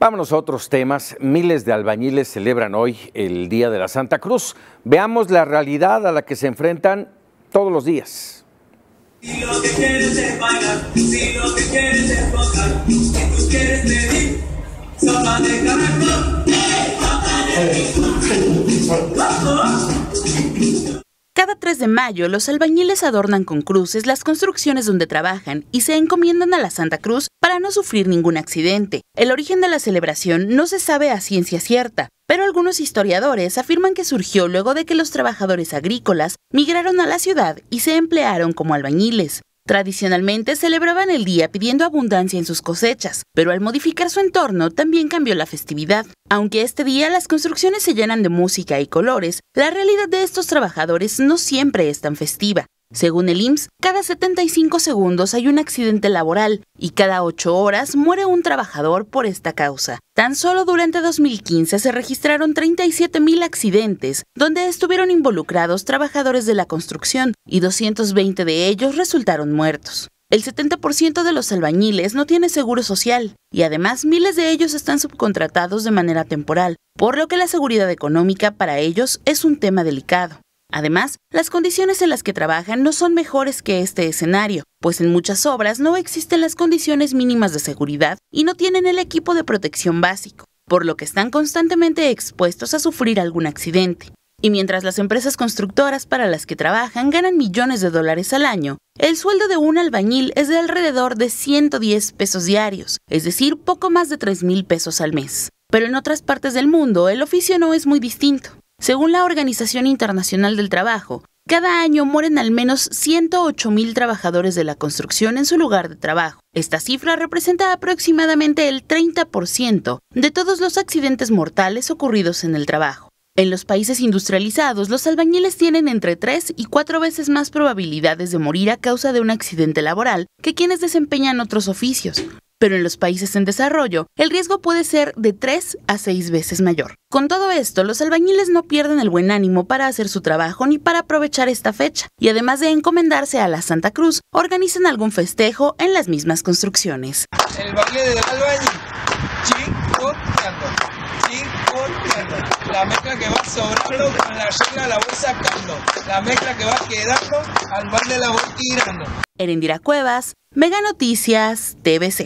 Vámonos a otros temas. Miles de albañiles celebran hoy el Día de la Santa Cruz. Veamos la realidad a la que se enfrentan todos los días. Si lo que quieres es bailar, si lo que quieres es si tú quieres pedir, sopa de cada 3 de mayo, los albañiles adornan con cruces las construcciones donde trabajan y se encomiendan a la Santa Cruz para no sufrir ningún accidente. El origen de la celebración no se sabe a ciencia cierta, pero algunos historiadores afirman que surgió luego de que los trabajadores agrícolas migraron a la ciudad y se emplearon como albañiles. Tradicionalmente celebraban el día pidiendo abundancia en sus cosechas, pero al modificar su entorno también cambió la festividad. Aunque este día las construcciones se llenan de música y colores, la realidad de estos trabajadores no siempre es tan festiva. Según el IMSS, cada 75 segundos hay un accidente laboral y cada 8 horas muere un trabajador por esta causa. Tan solo durante 2015 se registraron 37.000 accidentes, donde estuvieron involucrados trabajadores de la construcción y 220 de ellos resultaron muertos. El 70% de los albañiles no tiene seguro social y además miles de ellos están subcontratados de manera temporal, por lo que la seguridad económica para ellos es un tema delicado. Además, las condiciones en las que trabajan no son mejores que este escenario, pues en muchas obras no existen las condiciones mínimas de seguridad y no tienen el equipo de protección básico, por lo que están constantemente expuestos a sufrir algún accidente. Y mientras las empresas constructoras para las que trabajan ganan millones de dólares al año, el sueldo de un albañil es de alrededor de 110 pesos diarios, es decir, poco más de 3 mil pesos al mes. Pero en otras partes del mundo el oficio no es muy distinto. Según la Organización Internacional del Trabajo, cada año mueren al menos 108 mil trabajadores de la construcción en su lugar de trabajo. Esta cifra representa aproximadamente el 30% de todos los accidentes mortales ocurridos en el trabajo. En los países industrializados, los albañiles tienen entre 3 y 4 veces más probabilidades de morir a causa de un accidente laboral que quienes desempeñan otros oficios, pero en los países en desarrollo el riesgo puede ser de 3 a 6 veces mayor. Con todo esto, los albañiles no pierden el buen ánimo para hacer su trabajo ni para aprovechar esta fecha, y además de encomendarse a la Santa Cruz, organizan algún festejo en las mismas construcciones. El baile del albañil, chicoteando, chicoteando, la mezcla que va sobrando con la regla la voy sacando, la mezcla que va quedando al baile la voy tirando. Erendira Cuevas, Mega Noticias, TVC.